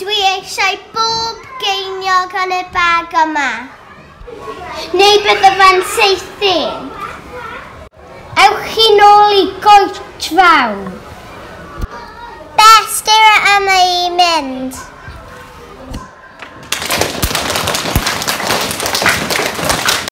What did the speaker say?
Dwi eisiau bob geiniog yn y bag yma. Neu bydd y fan seithi. Ewch chi nôl i goet fawr. Be, styr yma e i mynd.